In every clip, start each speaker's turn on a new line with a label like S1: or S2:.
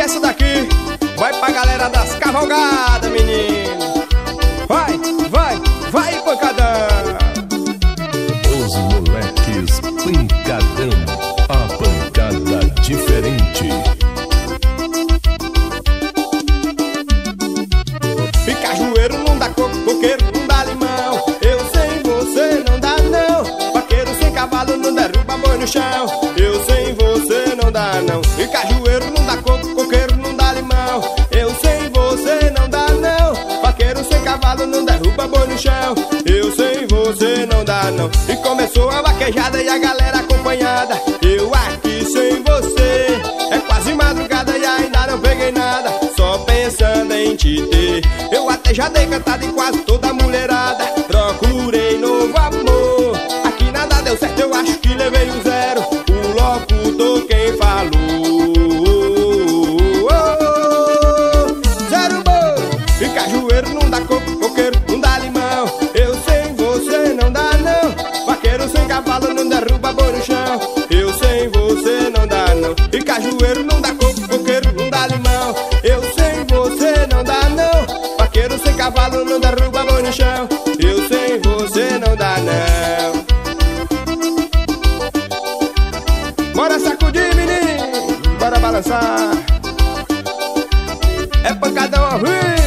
S1: essa daqui vai pra galera das cavalgadas, menino. Vai, vai, vai, pancadão.
S2: Os moleques pancadão, a pancada diferente.
S1: E cajueiro não dá coco, coqueiro não dá limão. Eu sem você não dá não. Vaqueiro sem cavalo não derruba boi no chão. Eu sem você não dá não. E cajueiro não. E começou a vaquejada e a galera acompanhada. Eu aqui sem você. É quase madrugada e ainda não peguei nada. Só pensando em te ter. Eu até já dei cantada em quase menino. Bora balançar. É pancadão ao vivo.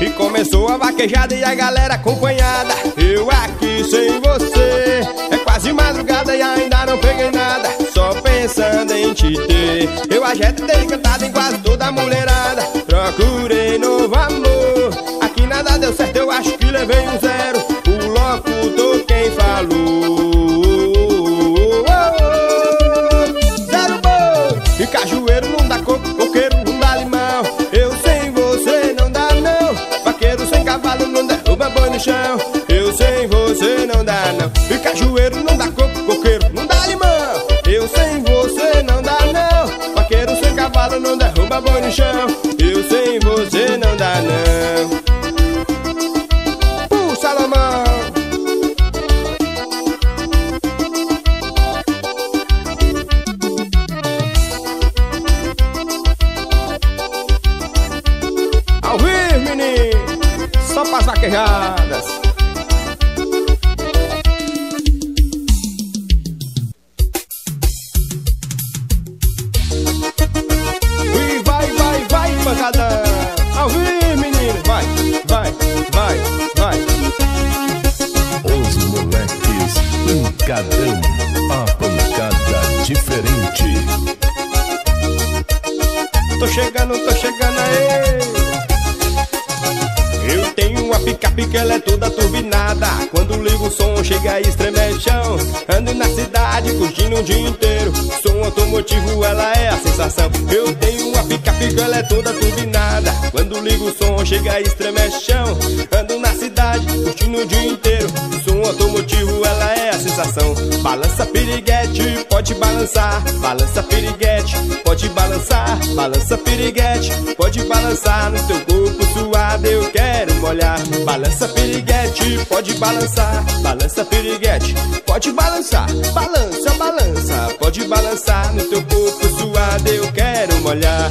S1: E começou a vaquejada e a galera acompanhada. Eu aqui sem você. É quase madrugada e ainda não peguei nada. Só pensando em te ter. Eu ajetei cantado em quase toda a mulherada. Procurei levei um zero. O locutor quem falou. Zero bom. E cajueiro não dá coco, coqueiro não dá limão. Eu sem você não dá não. Vaqueiro sem cavalo não derruba boi no chão. Eu sem você não dá não. E cajueiro não dá coco, coqueiro não dá limão. Eu sem você não dá não. Vaqueiro sem cavalo não derruba boi no chão. Pancadão,
S2: a pancada diferente.
S1: Tô chegando, tô chegando aí. Eu tenho uma picape que ela é toda turbinada. Quando ligo o som, chega e estremece chão. Ando na cidade, curtindo o dia inteiro. Som automotivo, ela é a sensação. Eu tenho uma picape que ela é toda turbinada. Quando ligo o som, chega e estremece chão. Ando na cidade, curtindo o dia inteiro. Som automotivo, ela é a sensação. Balança piriguete, pode balançar. Balança piriguete, pode balançar. Balança piriguete, pode balançar no teu corpo suado. Eu quero molhar. Balança piriguete, pode balançar. Balança piriguete, pode balançar. Balança, balança, balançar no teu corpo suado. Eu quero molhar.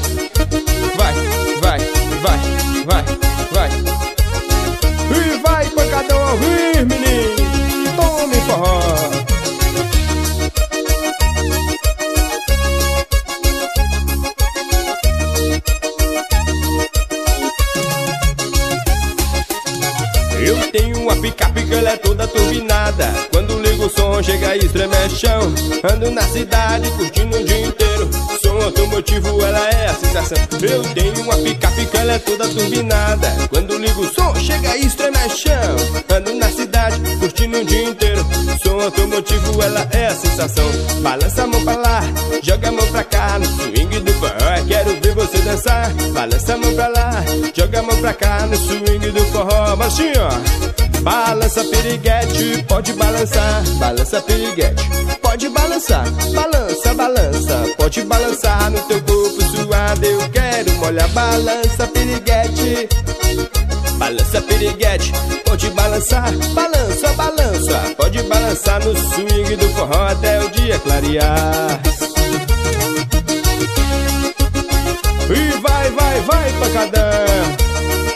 S1: Ando na cidade curtindo o dia inteiro. Som automotivo ela é a sensação. Eu tenho uma picape que ela é toda turbinada. Quando ligo o som chega e estremece chão. Ando na cidade curtindo o dia inteiro. Som automotivo ela é a sensação. Balança a mão pra lá, joga a mão pra cá. No swing do ver você dançar. Balança a mão pra lá, joga a mão pra cá No swing do forró, ó. Balança piriguete, pode balançar. Balança piriguete, pode balançar. Balança, balança, pode balançar No teu corpo suado. Eu quero molhar Balança piriguete. Balança piriguete, pode balançar, balança, balança, pode balançar no swing do forró até o dia clarear. Vai, pancadão,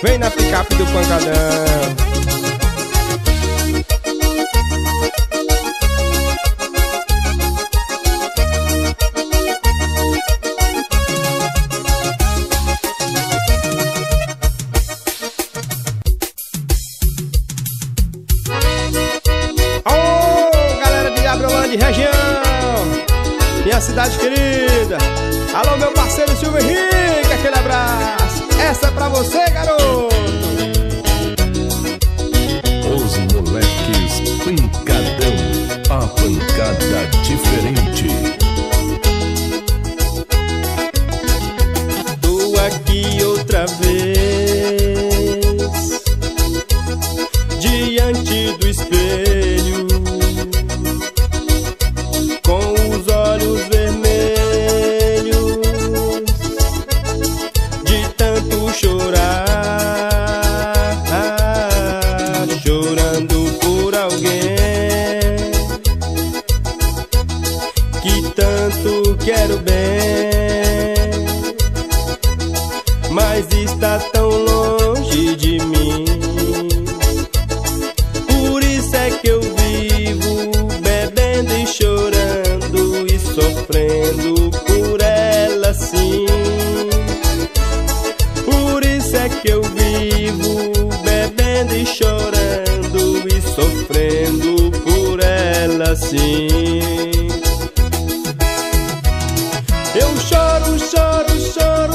S1: vem na picape do pancadão. Eu choro, choro, choro,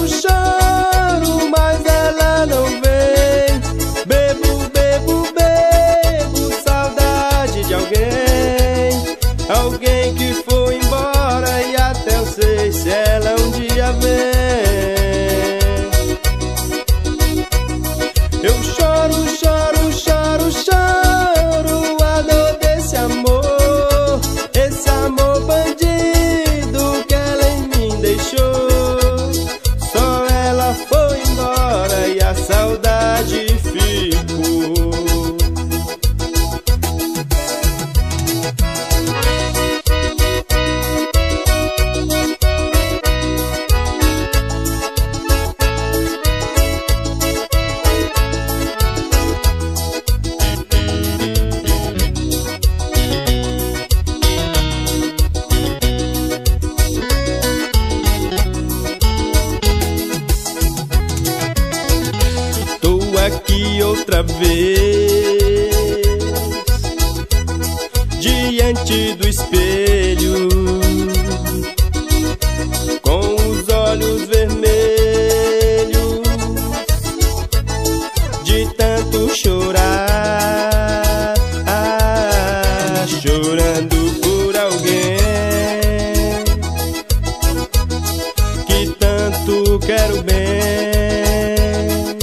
S1: quero bem,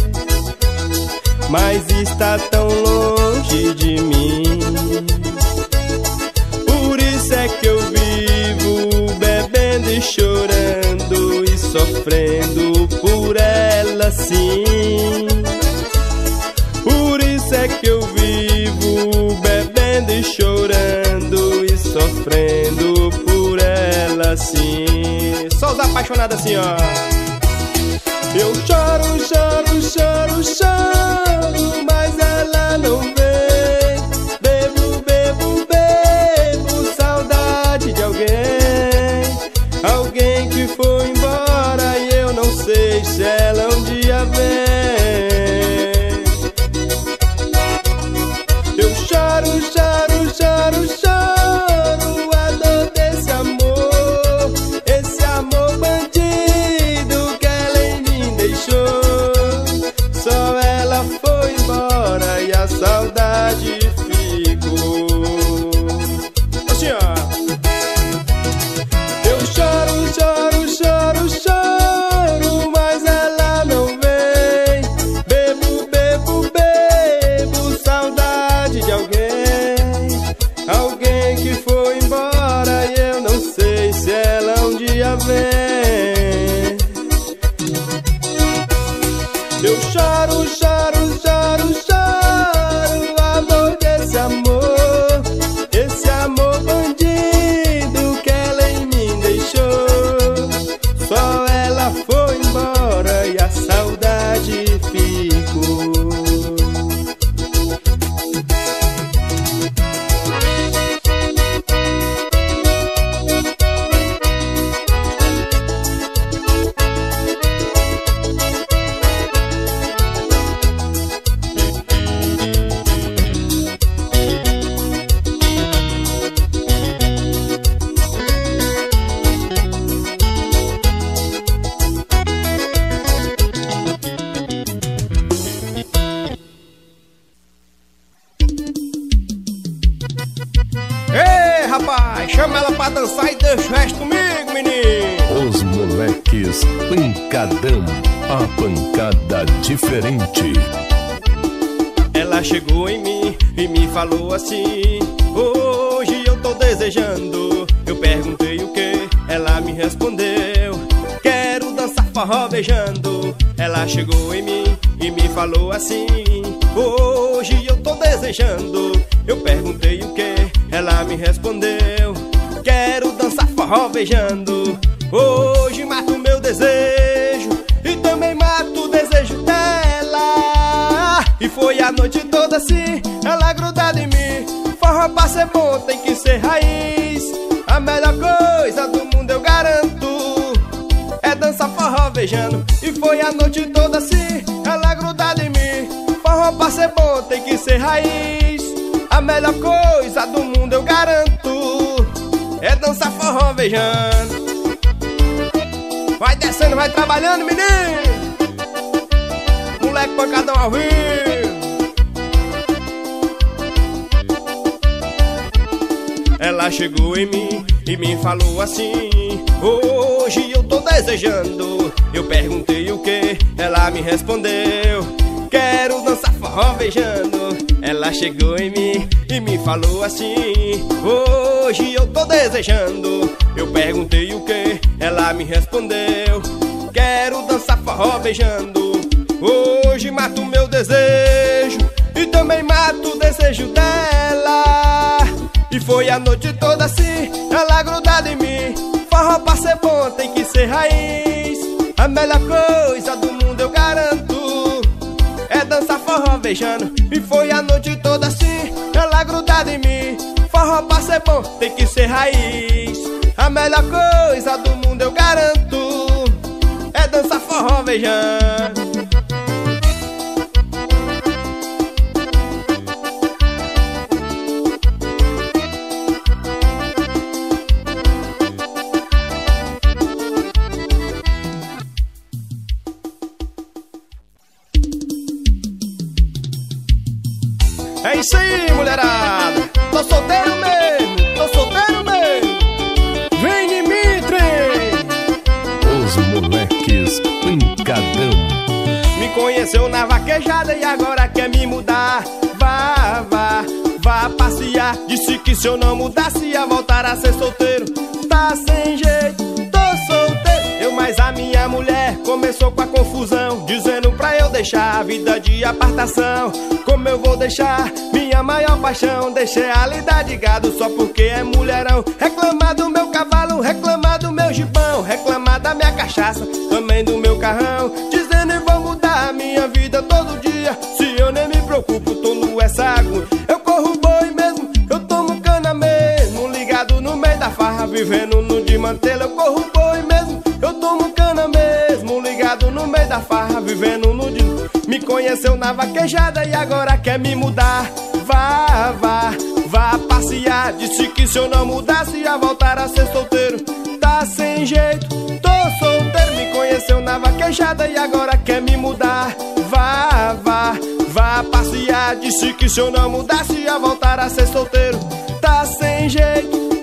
S1: mas está tão longe de mim. Por isso
S2: é que eu vivo bebendo e
S1: chorando e sofrendo por ela, sim. Por isso é que eu vivo bebendo e chorando e sofrendo por ela, sim. Só os apaixonados assim, ó choro, choro, choro, choro. volver. Dançar e deixa o resto comigo, menino.
S2: Os moleques pancadão, a pancada diferente.
S1: Ela chegou em mim e me falou assim: Hoje eu tô desejando. Eu perguntei o que, ela me respondeu: Quero dançar forró beijando. Ela chegou em mim e me falou assim: Hoje eu tô desejando. Eu perguntei o que, ela me respondeu: forró beijando. Hoje mato meu desejo e também mato o desejo dela. E foi a noite toda assim, ela grudada em mim. Forró pra ser bom tem que ser raiz. A melhor coisa do mundo eu garanto é dançar forró beijando. E foi a noite toda assim, ela grudada em mim. Forró pra ser bom tem que ser raiz. A melhor coisa do mundo eu garanto dançar forró beijando. Vai descendo, vai trabalhando, menino. Moleque pancadão ao vivo. Ela chegou em mim e me falou assim: Hoje eu tô desejando. Eu perguntei o que, ela me respondeu: Quero dançar forró beijando. Ela chegou em mim e me falou assim: Hoje eu tô desejando. Eu perguntei o que, ela me respondeu: Quero dançar forró beijando. Hoje mato meu desejo e também mato o desejo dela. E foi a noite toda assim, ela grudada em mim. Forró pra ser bom tem que ser raiz. A melhor coisa do mundo eu garanto forró beijando. E foi a noite toda assim, ela grudada em mim. Forró pra ser bom tem que ser raiz. A melhor coisa do mundo eu garanto é dançar forró beijando. Se eu não mudasse ia voltar a ser solteiro. Tá sem jeito, tô solteiro. Eu mais a minha mulher começou com a confusão, dizendo pra eu deixar a vida de apartação. Como eu vou deixar minha maior paixão? Deixei a lida de gado só porque é mulherão. Reclamar do meu cavalo, reclamar do meu gibão, reclamar da minha cachaça, também do meu carrão. Vivendo no de mantelo. Eu corro boi mesmo, eu tomo cana mesmo. Ligado no meio da farra, vivendo no de. Me conheceu na vaquejada e agora quer me mudar. Vá, vá, vá passear. Disse que se eu não mudasse ia voltar a ser solteiro. Tá sem jeito, tô solteiro. Me conheceu na vaquejada e agora quer me mudar. Vá, vá, vá passear. Disse que se eu não mudasse ia voltar a ser solteiro. Tá sem jeito,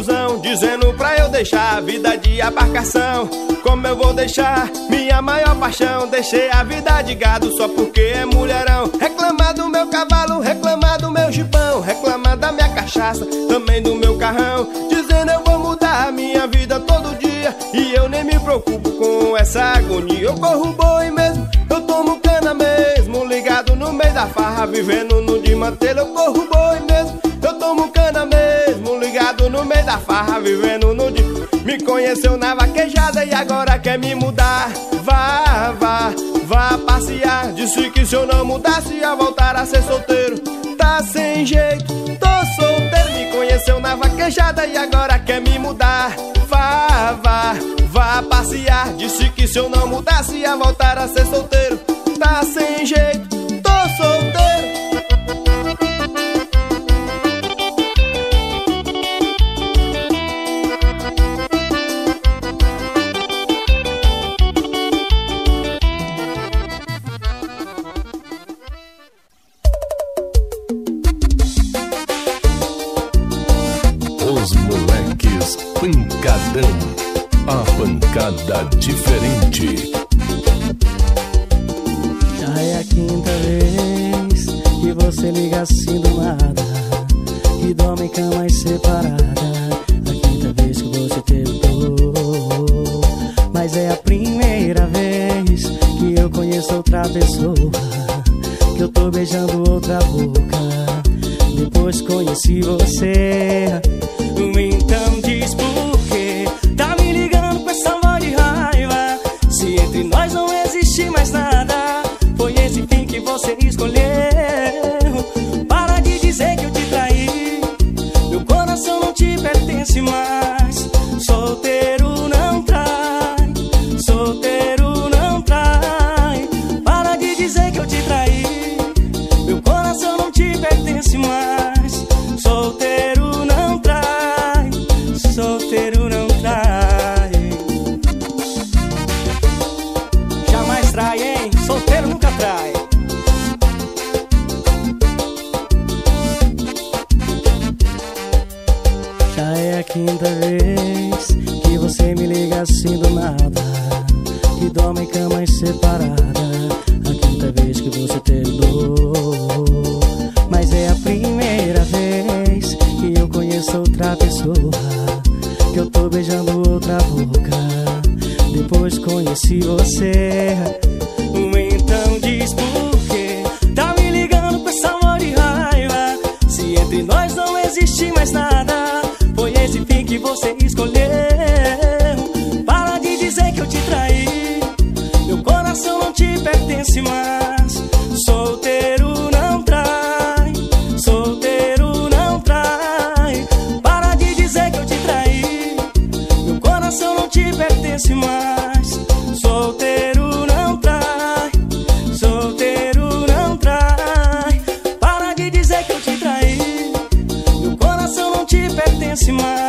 S1: confusão, dizendo pra eu deixar a vida de abarcação. Como eu vou deixar minha maior paixão? Deixei a vida de gado só porque é mulherão. Reclamar do meu cavalo, reclamar do meu gibão, reclamar da minha cachaça, também do meu carrão. Dizendo eu vou mudar a minha vida todo dia. E eu nem me preocupo com essa agonia. Eu corro boi mesmo, eu tomo cana mesmo. Ligado no meio da farra, vivendo no de mantelo. Eu corro quer me mudar. Vá, vá, vá passear. Disse que se eu não mudasse ia voltar a ser solteiro. Tá sem jeito, tô solteiro. Me conheceu na vaquejada e agora quer me mudar. Vá, vá, vá passear. Disse que se eu não mudasse ia voltar a ser solteiro. Tá sem jeito,
S2: Pancadão, a pancada diferente.
S3: Já é a quinta vez que você liga assim do nada E dorme em camas separadas A quinta vez que você tentou Mas é a primeira vez que eu conheço outra pessoa Que eu tô beijando outra boca Depois conheci você Então conheci você te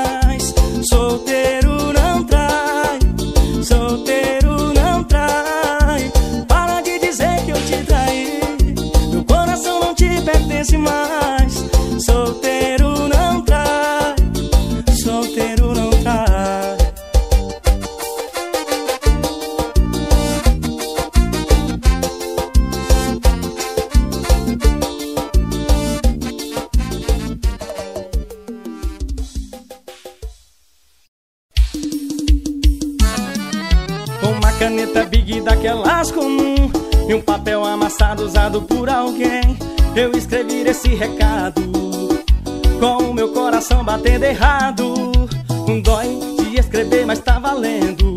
S3: coração batendo errado. Um dói de escrever, mas tá valendo.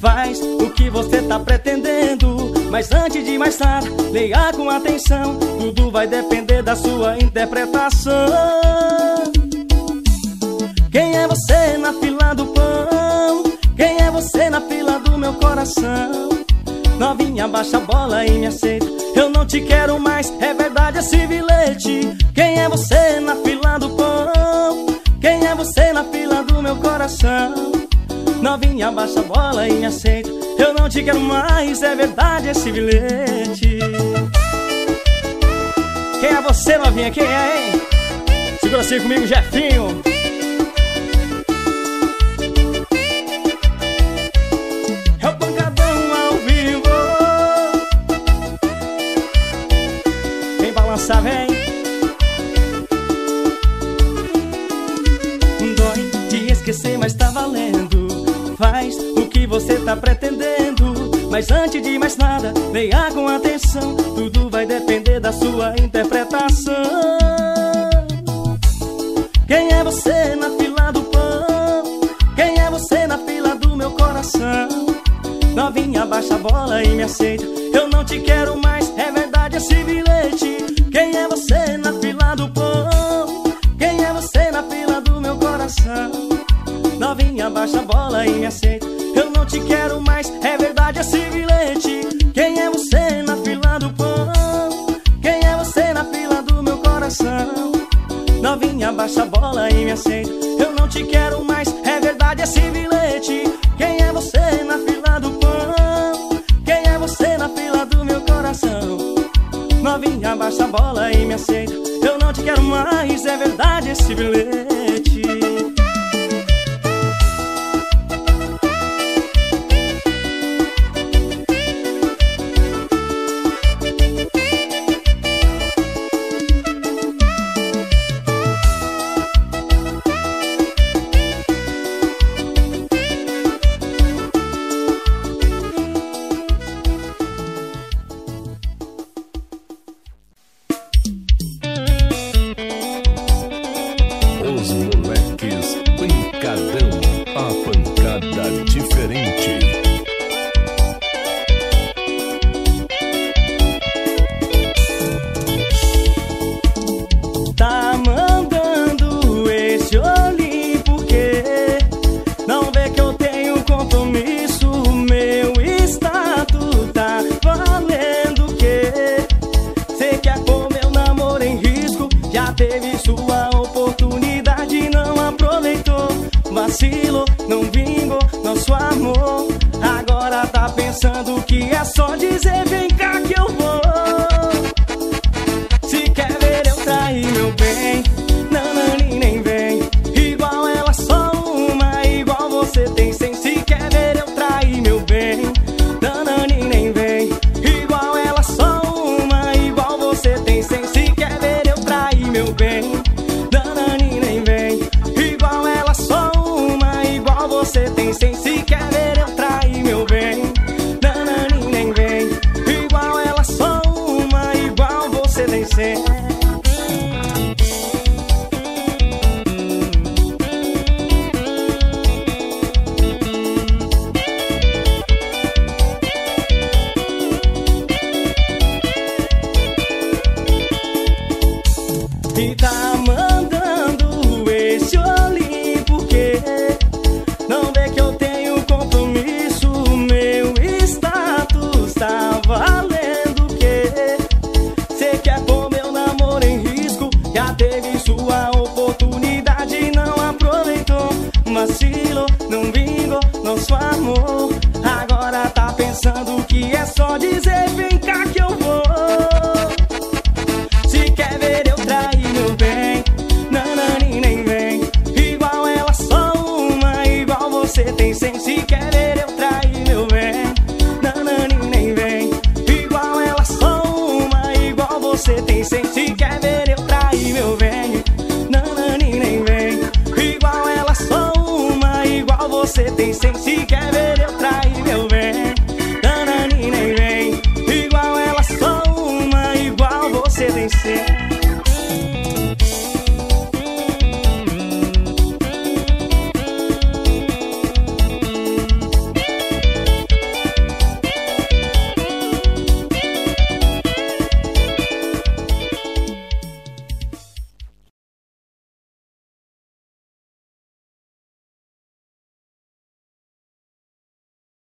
S3: Faz o que você tá pretendendo. Mas antes de mais nada, leia com atenção. Tudo vai depender da sua interpretação. Quem é você na fila do pão? Quem é você na fila do meu coração? Novinha, baixa a bola e me aceita Eu não te quero mais, é verdade esse bilhete Quem é você na fila do pão? Quem é você na fila do meu coração? Novinha, baixa a bola e me aceita Eu não te quero mais, é verdade esse bilhete Quem é você, novinha? Quem é, hein? Segura assim comigo, Jefinho tá pretendendo Mas antes de mais nada, leia com atenção Tudo vai depender da sua interpretação Quem é você na fila do pão? Quem é você na fila do meu coração? Novinha, baixa a bola e me aceita Eu não te quero mais, é verdade esse bilhete Quem é você na fila do pão? Quem é você na fila do meu coração? Novinha, baixa a bola e me aceita Eu não te quero mais, é verdade esse bilhete Quem é você na fila do pão? Quem é você na fila do meu coração? Novinha, baixa a bola e me aceita Eu não te quero mais, é verdade esse bilhete Quem é você na fila do pão? Quem é você na fila do meu coração? Novinha, baixa a bola e me aceita Eu não te quero mais, é verdade esse bilhete tão bem